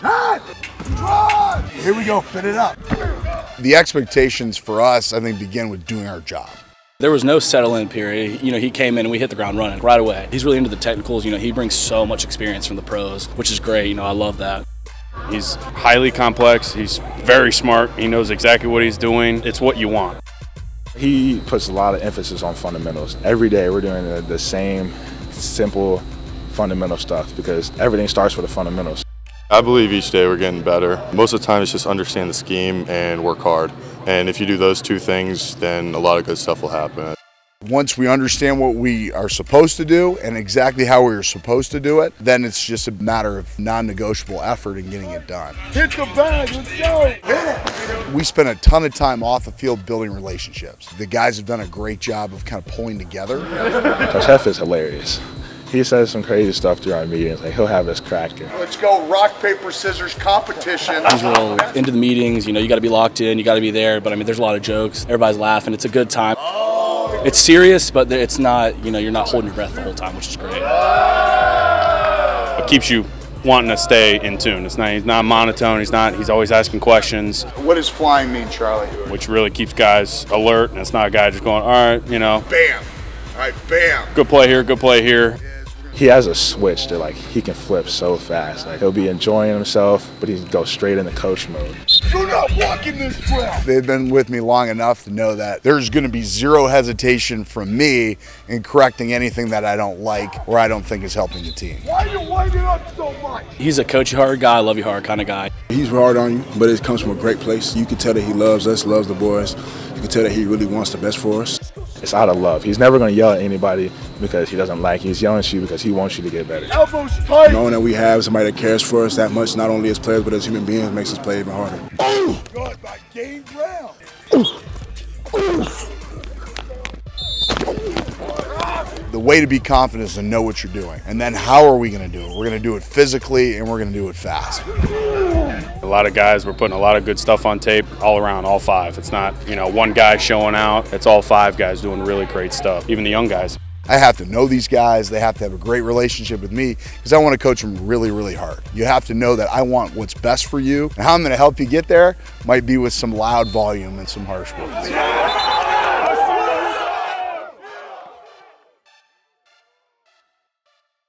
Here we go, fit it up. The expectations for us, I think, begin with doing our job. There was no settle in period. You know, he came in and we hit the ground running right away. He's really into the technicals. You know, he brings so much experience from the pros, which is great. You know, I love that. He's highly complex. He's very smart. He knows exactly what he's doing. It's what you want. He puts a lot of emphasis on fundamentals. Every day we're doing the, the same simple fundamental stuff because everything starts with the fundamentals. I believe each day we're getting better. Most of the time it's just understand the scheme and work hard. And if you do those two things, then a lot of good stuff will happen. Once we understand what we are supposed to do and exactly how we are supposed to do it, then it's just a matter of non-negotiable effort in getting it done. Hit the bag, let's go. We spend a ton of time off the field building relationships. The guys have done a great job of kind of pulling together. Coach Heff is hilarious. He says some crazy stuff during our meetings. Like he'll have us cracking. Let's go rock, paper, scissors competition. He's real into the meetings. You know, you got to be locked in. You got to be there. But I mean, there's a lot of jokes. Everybody's laughing. It's a good time. It's serious, but it's not. You know, you're not holding your breath the whole time, which is great. It keeps you wanting to stay in tune. It's not. He's not monotone. He's not. He's always asking questions, What does flying mean, Charlie? which really keeps guys alert. And it's not a guy just going, all right, you know, Bam. All right, bam. good play here, good play here. He has a switch that like he can flip so fast. Like he'll be enjoying himself, but he goes straight into coach mode. You're not walking this trail. They've been with me long enough to know that there's going to be zero hesitation from me in correcting anything that I don't like or I don't think is helping the team. Why are you winding up so much? He's a coach you hard guy, love you hard kind of guy. He's hard on you, but it comes from a great place. You can tell that he loves us, loves the boys. You can tell that he really wants the best for us. It's out of love. He's never going to yell at anybody because he doesn't like you. He's yelling at you because he wants you to get better. Elbows tight. Knowing that we have somebody that cares for us that much, not only as players but as human beings, makes us play even harder. God, my game ground. The way to be confident is to know what you're doing. And then how are we going to do it? We're going to do it physically and we're going to do it fast. A lot of guys, we're putting a lot of good stuff on tape all around, all five. It's not, you know, one guy showing out. It's all five guys doing really great stuff, even the young guys. I have to know these guys. They have to have a great relationship with me because I want to coach them really, really hard. You have to know that I want what's best for you. And how I'm going to help you get there might be with some loud volume and some harsh words.